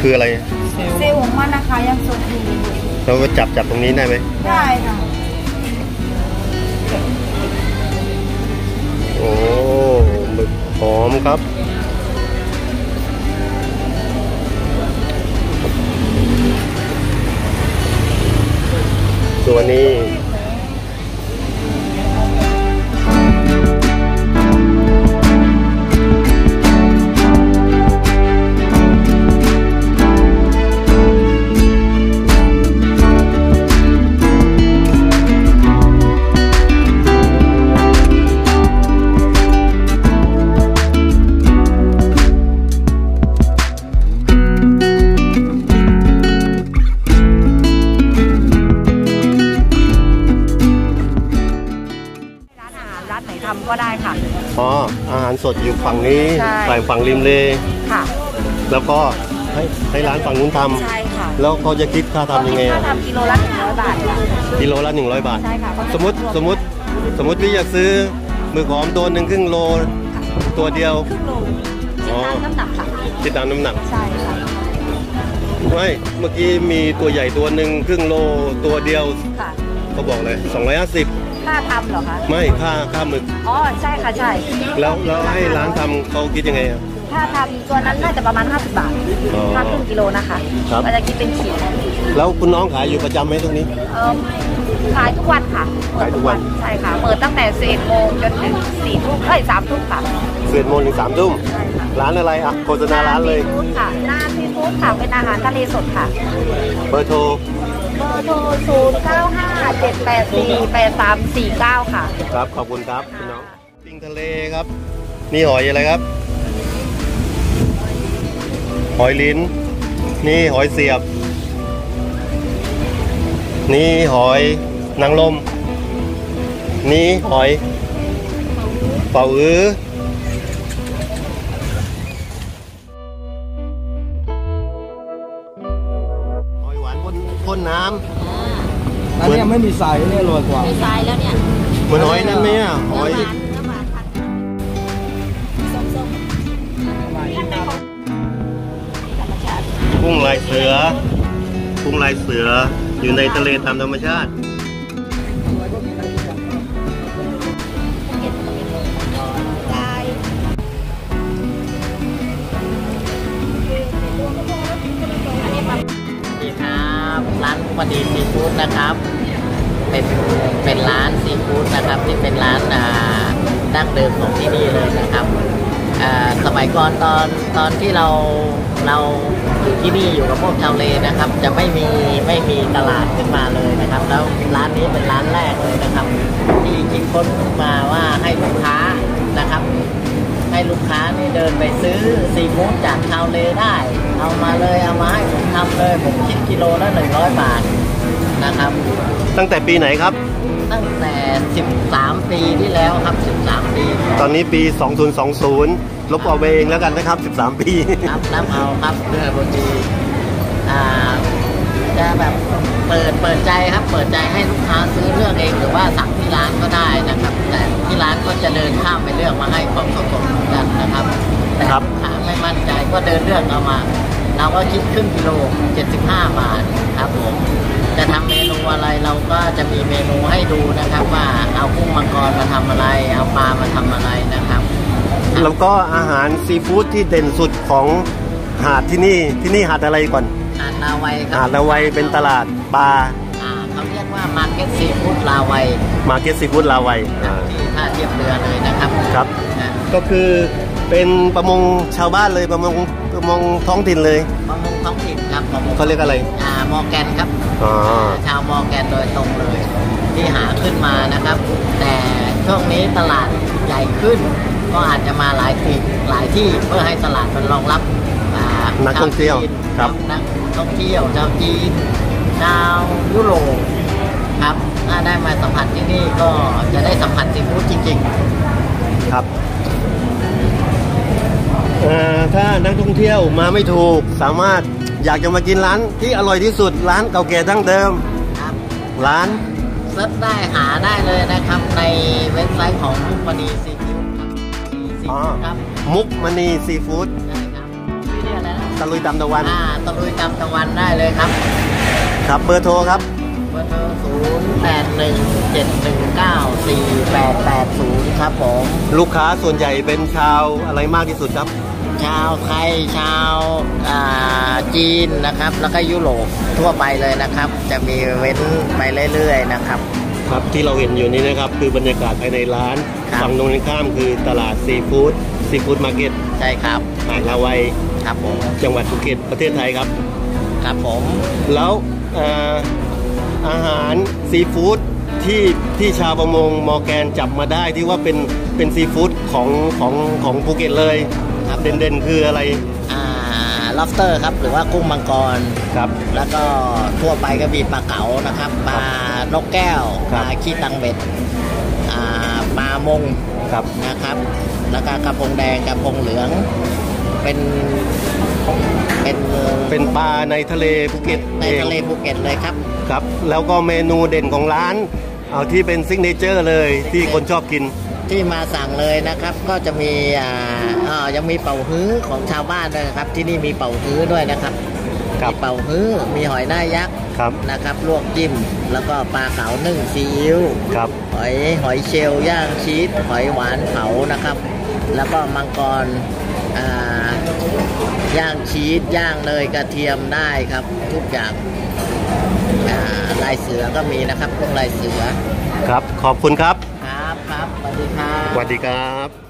คืออะไรเซลล์ของมันนะคะยังสดอยู่เราก็จับจับตรงนี้ได้ไหมได้ค่ะโอ้หมึกหอมครับตัวนี้ ฝั่งนี้ใช่ฝั่งฝั่งริมเล ค่ะ แล้วก็ให้ให้ร้านฝั่งนู้นทใช่ค่ะำแล้วเขาจะคิดค่าทำยังไงถ้าอะทำกิโลละหนึ่งร้อยบาทค่ะ กิโลละ100 บาท ใช่ค่ะเพราะสมมติสมมติสมมติพี่อยากซื้อหมึกหอมตัวหนึ่งครึ่งโลตัวเดียว ครึ่งโลชิ้นตามน้ำหนักค่ะ คิดตามน้ำหนักใช่ค่ะ ไม่เมื่อกี้มีตัวใหญ่ตัวหนึ่งครึ่งโลตัวเดียวค่ะ เขาบอกเลย 250 ค่าทำเหรอคะ ไม่ค่าค่าหมึก อ๋อใช่ค่ะใช่ แล้วแล้วให้ร้านทำเขาคิดยังไงอะ ถ้าทำตัวนั้นน่าจะประมาณ 50 บาทอ๋อถ้าครึ่งกิโลนะคะครับ ก็จะคิดเป็นขีดแล้วคุณน้องขายอยู่ประจำไหมตรงนี้ เอิ่มขายทุกวันค่ะขายทุกวัน ใช่ค่ะ เปิดตั้งแต่11โมงจนถึง4ทุ่มเอ้ย3ทุ่มค่ะเสียโมงถึงสามทุ่มใช่ค่ะร้านอะไรอะโฆษณาร้านเลย ซีฟู้ดค่ะหน้าซีฟู้ดค่ะเป็นอาหารทะเลสดค่ะ เบอร์โทร เบอร์โทร0 9 5 7 8 4 8 3 4 9 ค่ะ ครับขอบคุณครับคุณน้องปิ้งทะเลครับ นี่หอยอะไรครับ หอยลิ้น นี่หอยเสียบ นี่หอยนางลม นี่หอยเป่าอื้อ เนี้ยไม่มีสายเนี่ยโรยกว่ามีทรายแล้วเนี่ยำเหมือนหอยนั่นไหมอะหอยน้ำหวานพันส้มๆธรรมชาติกุ้งลายเสือกุ้งลายเสืออยู่ในทะเลตามธรรมชาติลายดีครับร้านวันดีซีฟู้ดนะครับ เป็นเป็นร้านซีฟู้ดนะครับที่เป็นร้านอ่าดั้งเดิมของที่นี่เลยนะครับสมัยก่อนตอนตอนที่เราเราอยู่ที่นี่อยู่กับพวกชาวเลนะครับ จะไม่มีไม่มีตลาดขึ้นมาเลยนะครับ แล้วร้านนี้เป็นร้านแรกเลยนะครับ ที่คิดค้นขึ้นมาว่าให้ลูกค้านะครับ ให้ลูกค้านี่เดินไปซื้อซีฟู้ดจากชาวเลได้ เอามาเลยเอามาให้ผมทำเลยผมคิดกิโลละหนึ่งร้อยบาท นะครับ ตั้งแต่ปีไหนครับ ตั้งแต่ 13 ปีที่แล้วครับ 13 ปีตอนนี้ปี 2020 ลบเอาไปเองแล้วกันนะครับ 13 ปี ครับรับเอาครับเพื่อบางทีอ่าจะแบบเปิดเปิดใจครับ เปิดใจให้ลูกค้าซื้อเลือกเองหรือว่าสั่งที่ร้านก็ได้นะครับ แต่ที่ร้านก็จะเดินข้ามไปเลือกมาให้ของสดๆเหมือนกันนะครับแต่ครับ ลูกค้าไม่มั่นใจก็เดินเลือกเอามา เราก็คิดครึ่งกิโล75 บาทครับผม จะทำเมนูอะไรเราก็จะมีเมนูให้ดูนะครับ ว่าเอากุ้งมังกรมาทำอะไร เอาปลามาทำอะไรนะครับ แล้วก็อาหารซีฟู้ดที่เด่นสุดของหาดที่นี่ที่นี่หาดอะไรก่อน หาดนาวัยครัหาดละไวยเป็นตลาดปลาอ่าเขาเรียกว่า market seafoodราไวย์ market seafood ราไวย์อ่าที่ท่าเทียบเรือเลยนะครับครับอ่าก็คือเป็นประมงชาวบ้านเลยประมงประมงท้องถิ่นเลยประมง ท้องถิ่นครับประมงเขาเรียกอะไร อ่ามอร์แกนครับอ๋อ ชาวมอร์แกนโดยตรงเลย ที่หาขึ้นมานะครับ แต่ช่วงนี้ตลาดใหญ่ขึ้น ก็อาจจะมาหลายที่หลายที่เพื่อให้ตลาดมันรองรับอ่านักท่องเที่ยวชาวจีนครับ นักท่องเที่ยวชาวจีนชาวยุโรปครับถ้าได้มาสัมผัสที่นี่ก็จะได้สัมผัสซีฟู้ดจริง ๆ ครับเอ่อถ้านักท่องเที่ยวมาไม่ถูกสามารถ อยากจะมากินร้านที่อร่อยที่สุดร้านเก่าแก่ดั้งเดิม ครับร้าน search ได้หาได้เลยนะครับในเว็บไซต์ของมุกมณีซีฟู้ดครับซีอ๋อฟู้ดครับมุกมณีซีฟู้ดใช่ครับชื่อเรียกอะไรนะตะลุยตามตะวันอ่าตะลุยตามตะวันได้เลยครับ ครับเบอร์โทรครับเบอร์โทรศูนย์แปดหนึ่งเจ็ดหนึ่งเก้าสี่แปดแปดศูนย์ครับผมลูกค้าส่วนใหญ่เป็นชาวอะไรมากที่สุดครับ ชาวไทยชาวอ่าจีนนะครับ แล้วก็ยุโรปทั่วไปเลยนะครับ จะมีเว้นไปเรื่อยๆนะครับ ครับที่เราเห็นอยู่นี้นะครับคือบรรยากาศภายในร้านครับฝั่งตรงข้ามคือตลาดซีฟู้ด seafood market ใช่ครับหาดราไวย์ครับผมจังหวัดภูเก็ตประเทศไทยครับ ครับผม แล้วเอ่ออาหารซีฟู้ดที่ที่ชาวประมงมอร์แกนจับมาได้ที่ว่าเป็นเป็นซีฟู้ดของของของภูเก็ตเลยครับ เด่นๆ คืออะไร อ่า lobster ครับ หรือว่ากุ้งมังกร ครับ แล้วก็ทั่วไปก็มีปลาเก๋านะครับ ปลานกแก้วครับ ปลาขี้ตังเบ็ด อ่า ปลามงครับนะครับ แล้วก็กระพงแดง กระพงเหลือง เป็นเป็นเป็นปลาในทะเลภูเก็ตในเองทะเลภูเก็ตเลยครับ ครับ แล้วก็เมนูเด่นของร้าน เอาที่เป็น signature เลยที่คนชอบกิน ที่มาสั่งเลยนะครับ ก็จะมีอ่าอ่ายังมีเป่าฮื้อของชาวบ้านด้วยนะครับ ที่นี่มีเป่าฮื้อด้วยนะครับครับมีเป่าฮื้อมีหอยหน้ายักษ์ครับนะครับลวกจิ้ม แล้วก็ปลาเก๋านึ่งซีอิ๊วครับหอยหอยเชลล์ย่างชีสหอยหวานเผานะครับ แล้วก็มังกรอ่าย่างชีสย่างเนยกระเทียมได้ครับ ทุกอย่างอ่าลายเสือก็มีนะครับพวกลายเสือครับ ขอบคุณครับครับ ครับสวัสดีครับสวัสดีครับ